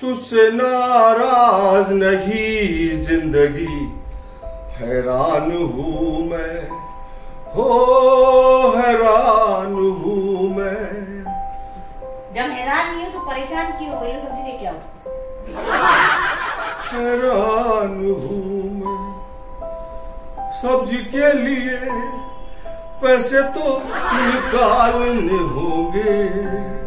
तुझसे नाराज़ नहीं ज़िंदगी। हैरान हूँ मैं। हो हैरान हूँ मैं। जब हैरान नहीं हो तो परेशान क्यों हो? लो सब्ज़ी लेके आओ। हैरान हूँ मैं। सब्ज़ी के लिए पैसे तो निकालने होंगे।